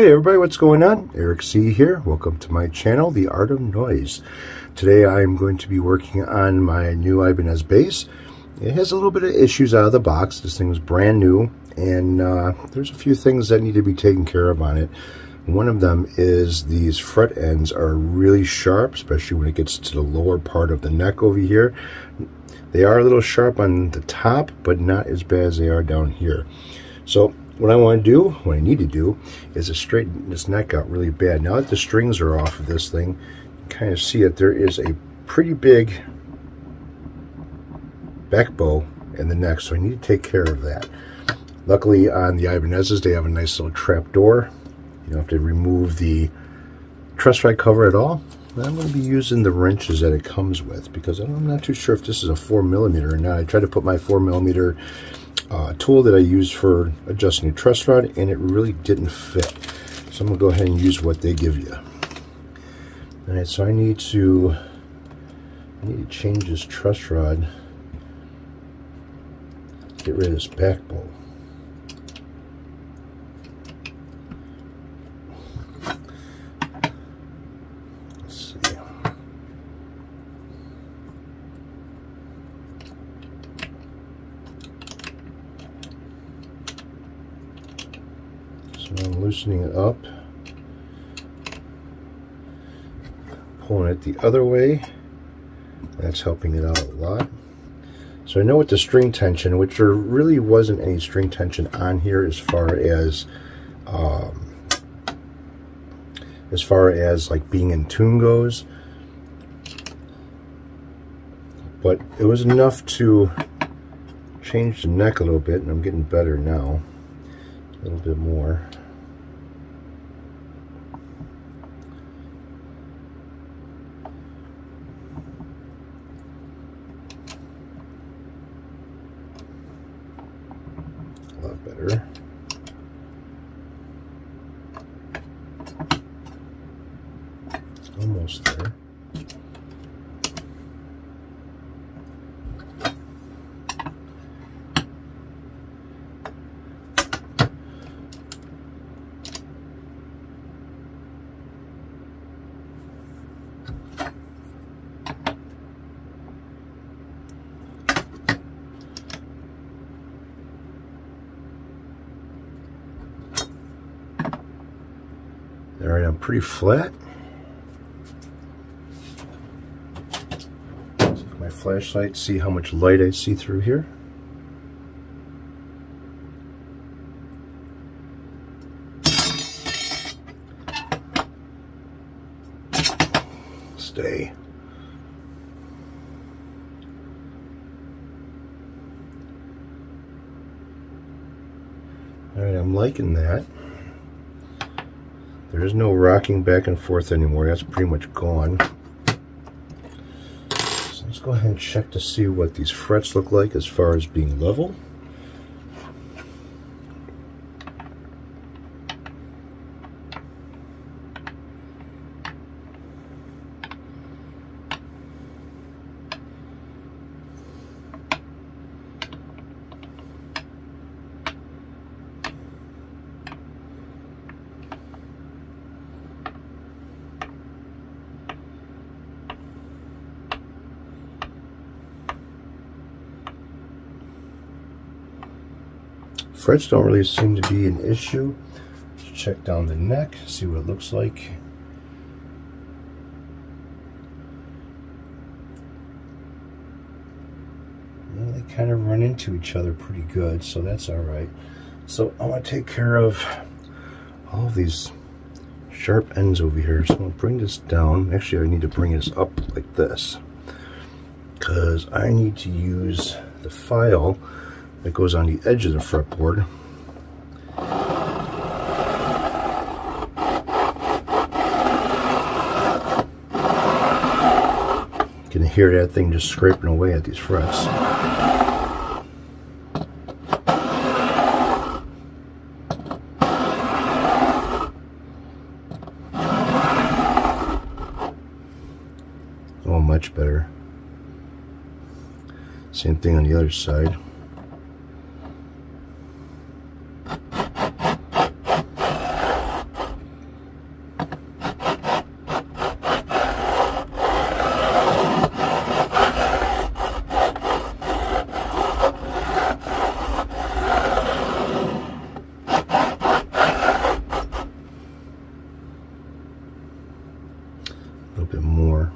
Hey everybody, what's going on? Eric C here. Welcome to my channel, The Art of Noise. Today I'm going to be working on my new Ibanez bass. It has a little bit of issues out of the box. This thing was brand new and uh, there's a few things that need to be taken care of on it. One of them is these fret ends are really sharp, especially when it gets to the lower part of the neck over here. They are a little sharp on the top, but not as bad as they are down here. So what I want to do, what I need to do, is to straighten this neck out really bad. Now that the strings are off of this thing, you kind of see that there is a pretty big back bow in the neck, so I need to take care of that. Luckily on the Ibanez's, they have a nice little trap door. You don't have to remove the truss rod cover at all. I'm going to be using the wrenches that it comes with because I'm not too sure if this is a 4 millimeter or not. I tried to put my 4 millimeter uh, tool that I use for adjusting the truss rod and it really didn't fit. So I'm going to go ahead and use what they give you. Alright, so I need to I need to change this truss rod. Get rid of this back bow. So I'm loosening it up, pulling it the other way. That's helping it out a lot. So I know with the string tension, which there really wasn't any string tension on here as far as um, as far as like being in tune goes. But it was enough to change the neck a little bit, and I'm getting better now. A little bit more. better. Almost there. All right, I'm pretty flat. My flashlight, see how much light I see through here. Stay. All right, I'm liking that. There is no rocking back and forth anymore. That's pretty much gone. So let's go ahead and check to see what these frets look like as far as being level. Frets don't really seem to be an issue. Let's check down the neck, see what it looks like. Well, they kind of run into each other pretty good, so that's all right. So I want to take care of all of these sharp ends over here. So I'm going to bring this down. Actually, I need to bring this up like this because I need to use the file that goes on the edge of the fretboard. You can hear that thing just scraping away at these frets. Oh, much better. Same thing on the other side. Little bit more.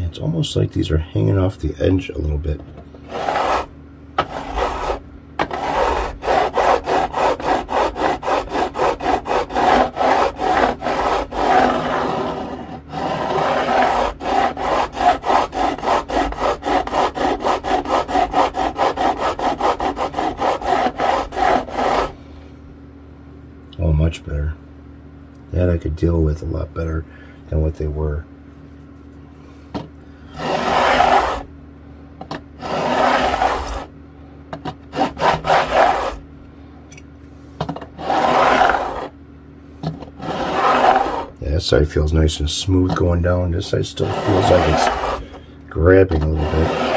it's almost like these are hanging off the edge a little bit. Oh, much better. That I could deal with a lot better than what they were. That side feels nice and smooth going down. This side still feels like it's grabbing a little bit.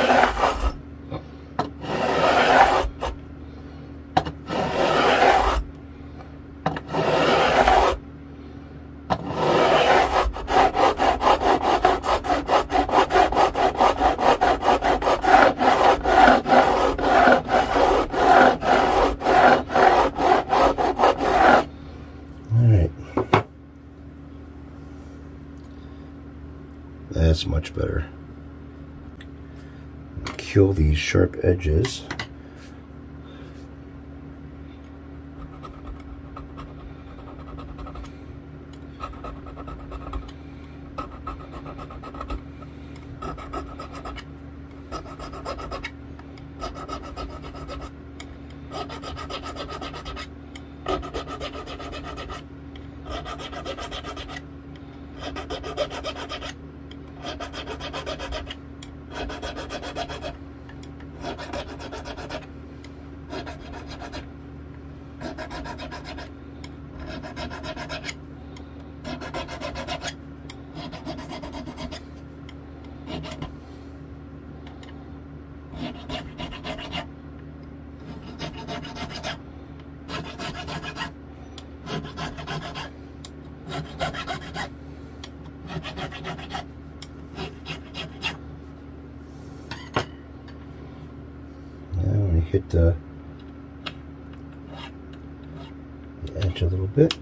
That's much better. Kill these sharp edges. Hit the, the edge a little bit.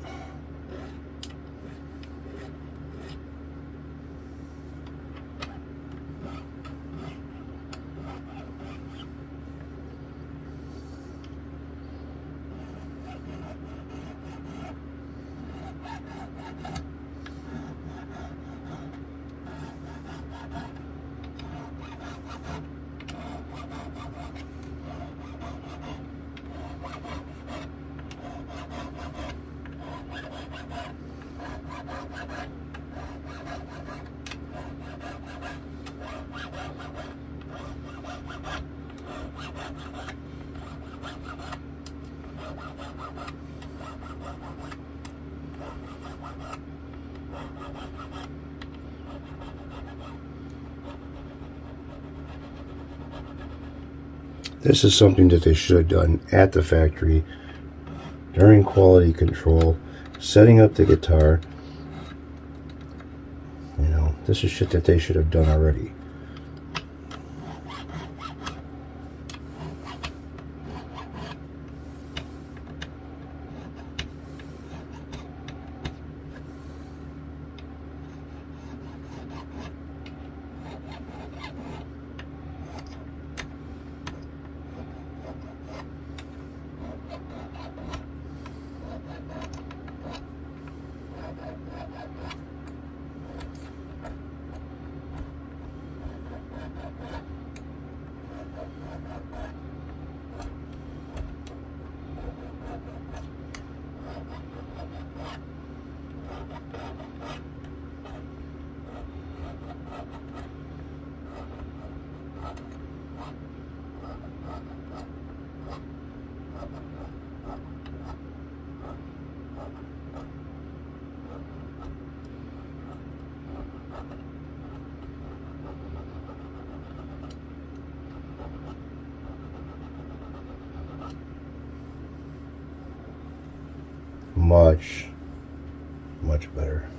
This is something that they should have done at the factory during quality control, setting up the guitar. You know, this is shit that they should have done already. Much Much better.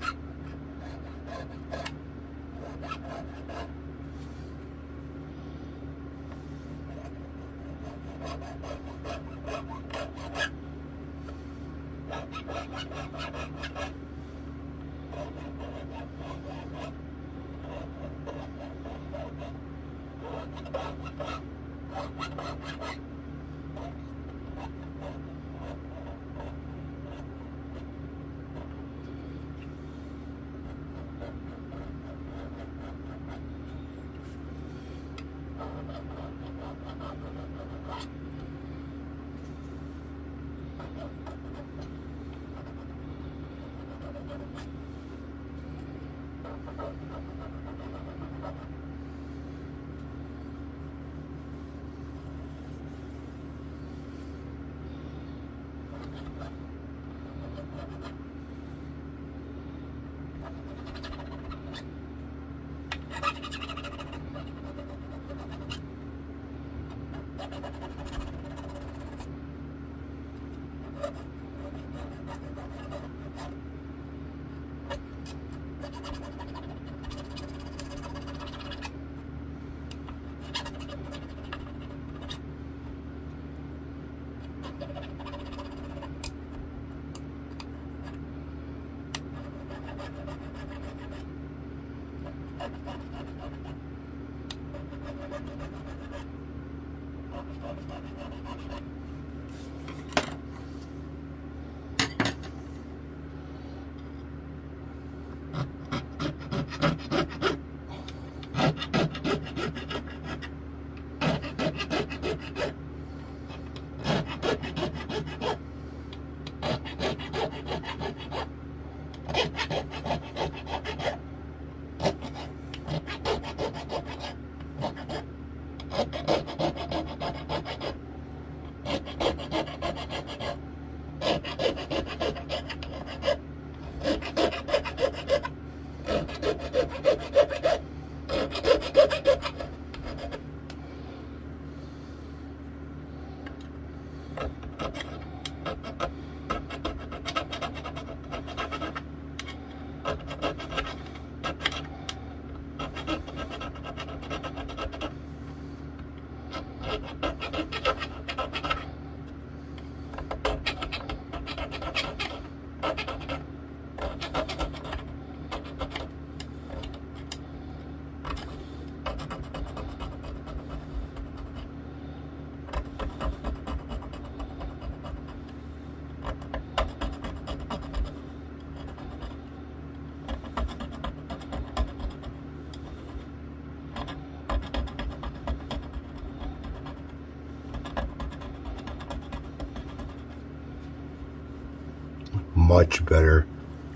Much better.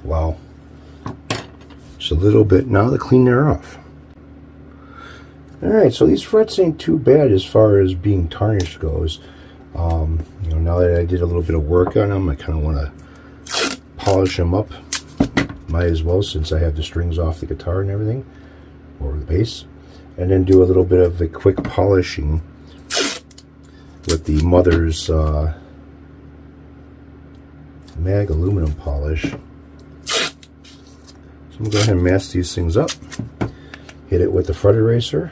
Wow. Just a little bit. Now the cleaner off. Alright, so these frets ain't too bad as far as being tarnished goes. Um, you know, now that I did a little bit of work on them, I kind of want to polish them up. Might as well since I have the strings off the guitar and everything, or the bass. And then do a little bit of a quick polishing with the Mother's uh, mag aluminum polish. So I'm going to go ahead and mask these things up. Hit it with the fret eraser.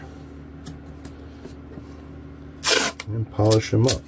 And polish them up.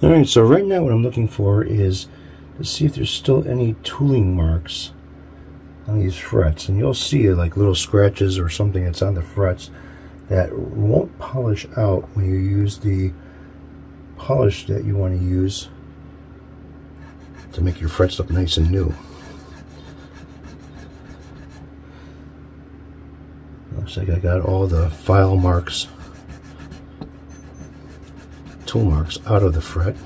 Alright, so right now what I'm looking for is to see if there's still any tooling marks on these frets. And you'll see like little scratches or something that's on the frets that won't polish out when you use the polish that you want to use to make your frets look nice and new. Looks like I got all the file marks, tool marks out of the fret.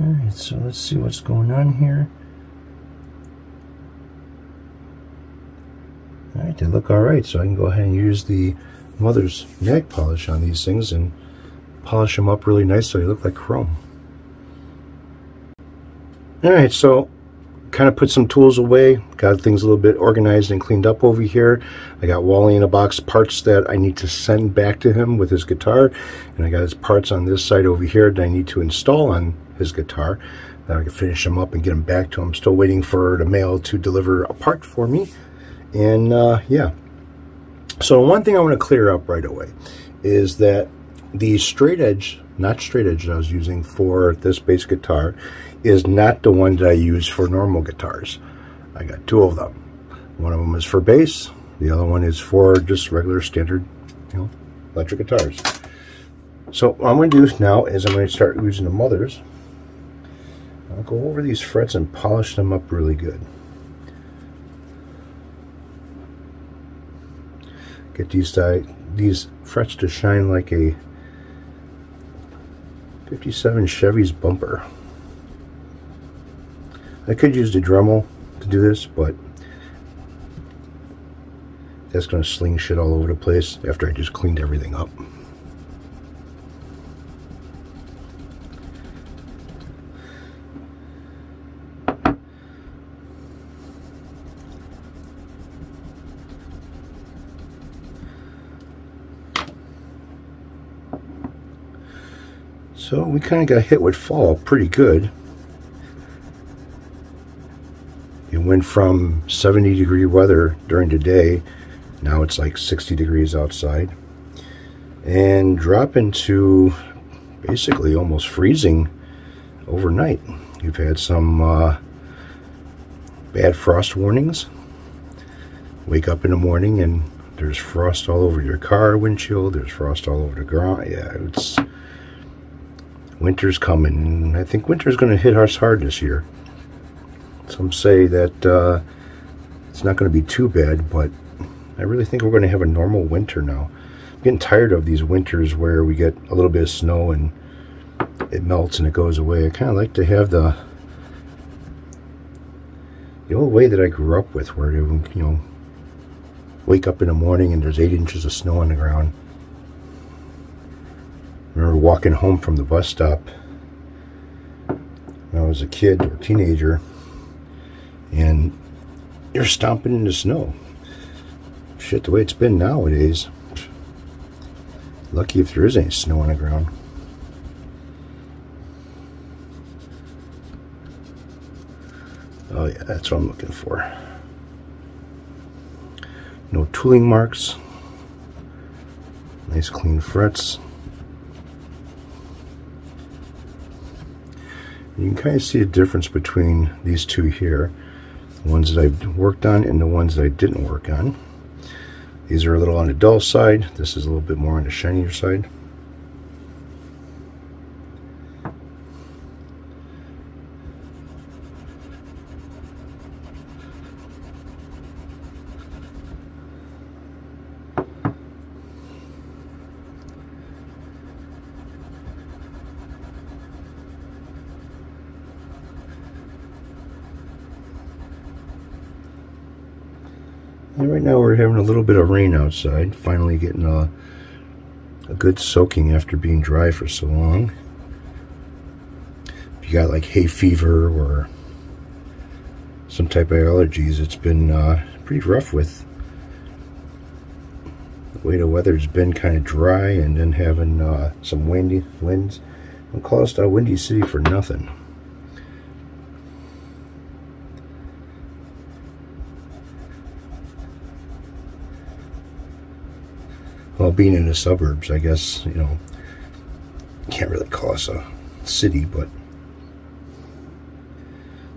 Alright, so let's see what's going on here. Alright, they look alright, so I can go ahead and use the mother's mag polish on these things and polish them up really nice so they look like chrome. Alright, so kind of put some tools away, got things a little bit organized and cleaned up over here. I got Wally in a box parts that I need to send back to him with his guitar, and I got his parts on this side over here that I need to install on his guitar. Then I can finish them up and get them back to him. Still waiting for the mail to deliver a part for me. And uh, yeah. So one thing I want to clear up right away is that the straight edge, not straight edge that I was using for this bass guitar, is not the one that I use for normal guitars. I got two of them. One of them is for bass. The other one is for just regular standard, you know, electric guitars. So what I'm going to do now is I'm going to start using the mothers. I'll go over these frets and polish them up really good. Get these these frets to shine like a 57 Chevy's bumper. I could use the Dremel to do this, but that's going to sling shit all over the place after I just cleaned everything up. So we kind of got hit with fall pretty good. It went from 70 degree weather during the day Now it's like 60 degrees outside. And drop into basically almost freezing overnight. You've had some uh, bad frost warnings. Wake up in the morning and there's frost all over your car windshield. There's frost all over the ground. Yeah, it's winter's coming. And I think winter's going to hit us hard this year. Some say that uh, it's not going to be too bad, but I really think we're going to have a normal winter now. I'm getting tired of these winters where we get a little bit of snow and it melts and it goes away. I kind of like to have the the old way that I grew up with, where you know, wake up in the morning and there's eight inches of snow on the ground. Remember walking home from the bus stop when I was a kid or teenager, and you're stomping in the snow. Shit, the way it's been nowadays. Lucky if there is any snow on the ground. Oh yeah, that's what I'm looking for. No tooling marks. Nice clean frets. You can kind of see a difference between these two here. The ones that I've worked on and the ones that I didn't work on. These are a little on the dull side. This is a little bit more on the shinier side. And right now we're having a little bit of rain outside. Finally getting a, a good soaking after being dry for so long. If you got like hay fever or some type of allergies, it's been uh, pretty rough with the way the weather's been kind of dry and then having uh, some windy winds. Don't call us a windy city for nothing. Well, being in the suburbs, I guess, you know, can't really call us a city, but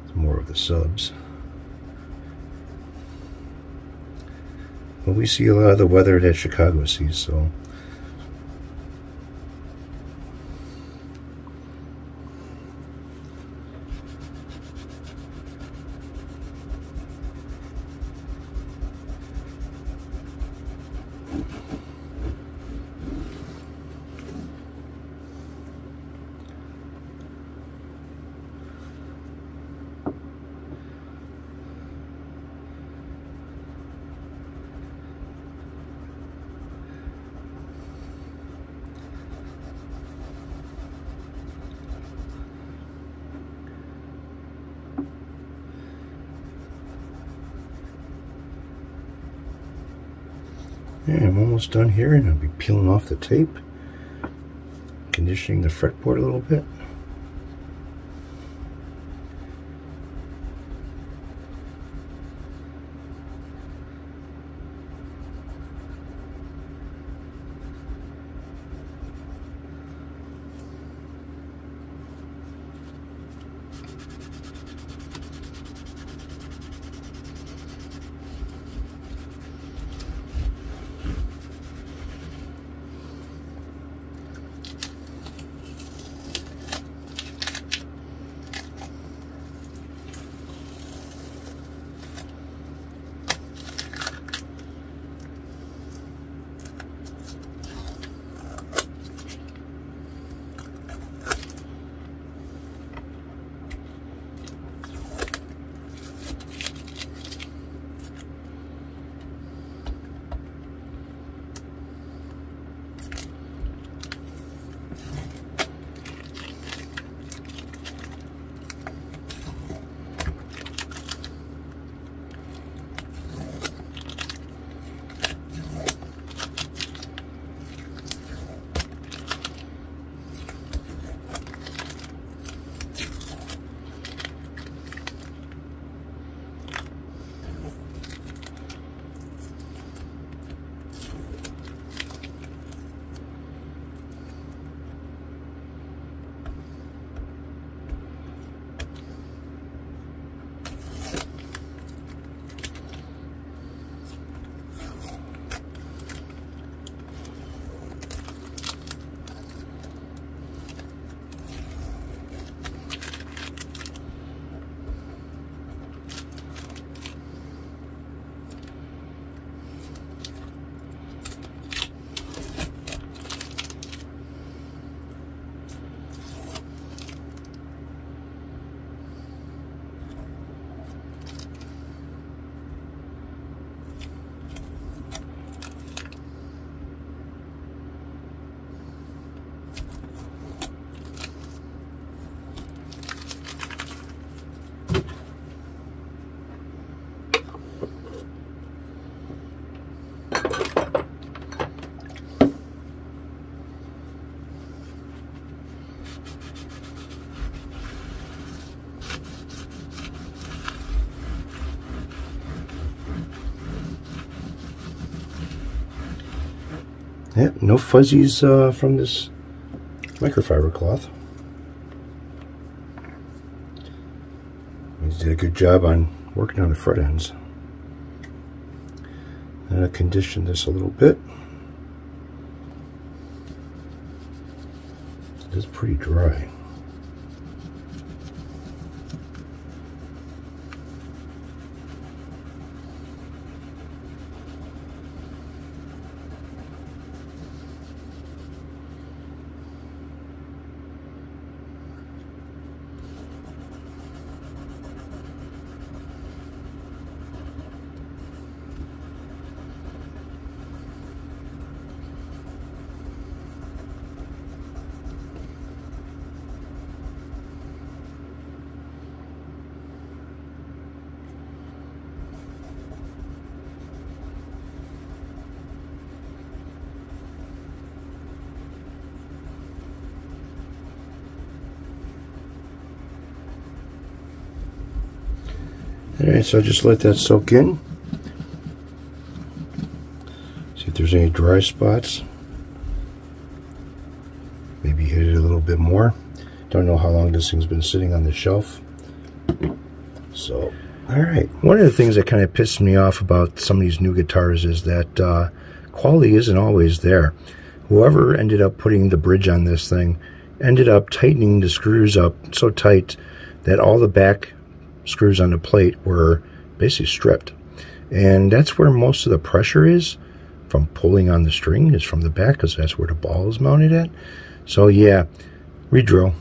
it's more of the subs. But we see a lot of the weather that Chicago sees, so Yeah, I'm almost done here and I'll be peeling off the tape, conditioning the fretboard a little bit. Yeah, no fuzzies uh, from this microfiber cloth. He did a good job on working on the fret ends. And I conditioned this a little bit. It is pretty dry. Alright, so just let that soak in. See if there's any dry spots. Maybe hit it a little bit more. Don't know how long this thing's been sitting on the shelf. So, alright. One of the things that kind of pisses me off about some of these new guitars is that uh, quality isn't always there. Whoever ended up putting the bridge on this thing ended up tightening the screws up so tight that all the back screws on the plate were basically stripped. And that's where most of the pressure is from pulling on the string is from the back because that's where the ball is mounted at. So yeah, redrill.